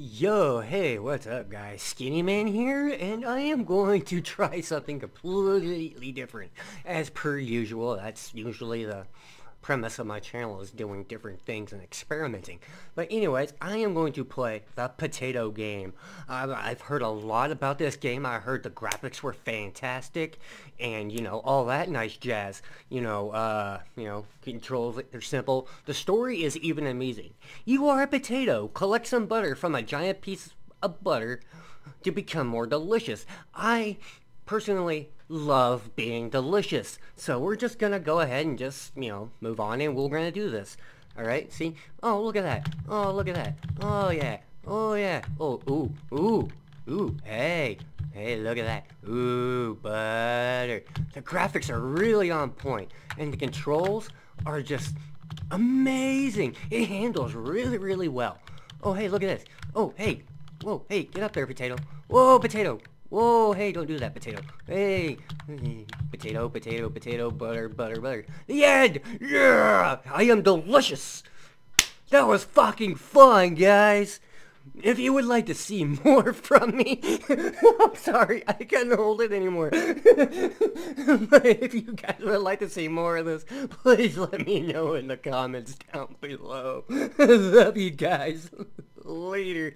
Yo, hey, what's up guys? Skinny Man here, and I am going to try something completely different. As per usual, that's usually the premise of my channel is doing different things and experimenting. But anyways, I am going to play the potato game. Uh, I've heard a lot about this game. I heard the graphics were fantastic and, you know, all that nice jazz. You know, uh, you know, controls, they're simple. The story is even amazing. You are a potato. Collect some butter from a giant piece of butter to become more delicious. I personally love being delicious. So we're just gonna go ahead and just, you know, move on and we're gonna do this. Alright, see? Oh, look at that. Oh, look at that. Oh, yeah. Oh, yeah. Oh, ooh, ooh, ooh, hey. Hey, look at that. Ooh, butter. The graphics are really on point, and the controls are just amazing. It handles really, really well. Oh, hey, look at this. Oh, hey. Whoa, hey, get up there, potato. Whoa, potato. Whoa, hey, don't do that, potato. Hey, potato, potato, potato, butter, butter, butter. The end! Yeah! I am delicious! That was fucking fun, guys! If you would like to see more from me, I'm sorry, I can't hold it anymore. but if you guys would like to see more of this, please let me know in the comments down below. Love you guys. Later.